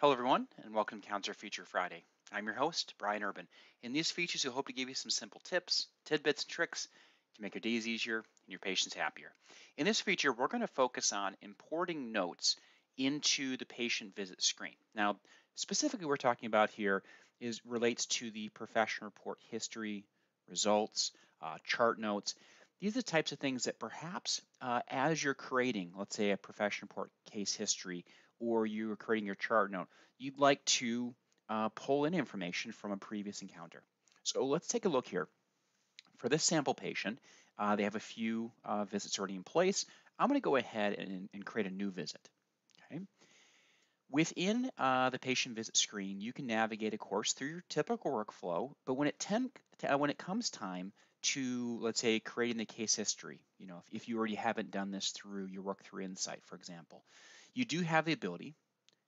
Hello everyone and welcome to CounselEAR Feature Friday. I'm your host, Brian Urban. In these features, we hope to give you some simple tips, tidbits, and tricks to make your days easier and your patients happier. In this feature, we're going to focus on importing notes into the patient visit screen. Now, specifically we're talking about here is relates to the professional report history, results, uh, chart notes. These are the types of things that perhaps uh, as you're creating, let's say a professional report case history or you are creating your chart note, you'd like to uh, pull in information from a previous encounter. So let's take a look here. For this sample patient, uh, they have a few uh, visits already in place. I'm going to go ahead and, and, create a new visit. Okay. Within uh, the patient visit screen, you can navigate, of course, through your typical workflow. But when it, uh, when it comes time to, let's say, creating the case history, you know, if, if you already haven't done this through your work through Insight, for example, you do have the ability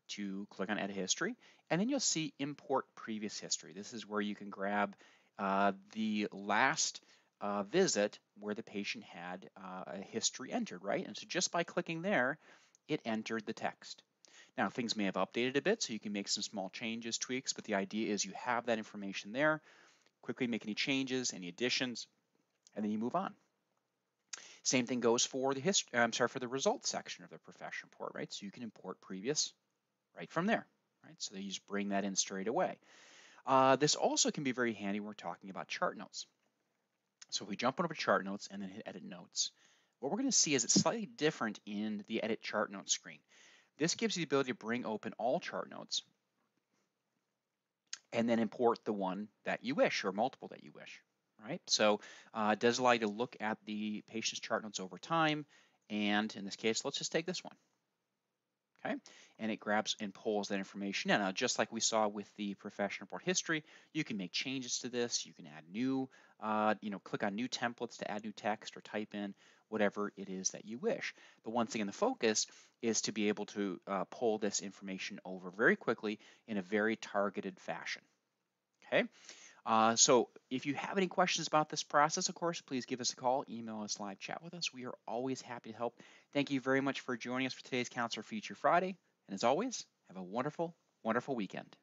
to click on Edit History, and then you'll see Import Previous History. This is where you can grab uh, the last uh, visit where the patient had uh, a history entered, right? And so just by clicking there, it entered the text. Now things may have updated a bit, so you can make some small changes, tweaks, but the idea is you have that information there, quickly make any changes, any additions, and then you move on. Same thing goes for the history, I'm sorry, for the results section of the profession report, right? So you can import previous right from there, right? So you just bring that in straight away. Uh, this also can be very handy when we're talking about chart notes. So if we jump over chart notes and then hit edit notes, what we're going to see is it's slightly different in the edit chart notes screen. This gives you the ability to bring open all chart notes and then import the one that you wish or multiple that you wish right? So uh, it does allow you to look at the patient's chart notes over time. And in this case, let's just take this one. Okay, and it grabs and pulls that information in. Now, just like we saw with the professional report history, you can make changes to this. You can add new, uh, you know, click on new templates to add new text or type in whatever it is that you wish. But one thing in the focus is to be able to uh, pull this information over very quickly in a very targeted fashion. Okay, uh, so if you have any questions about this process, of course, please give us a call, email us, live chat with us. We are always happy to help. Thank you very much for joining us for today's CounselEAR Feature Friday. And as always, have a wonderful, wonderful weekend.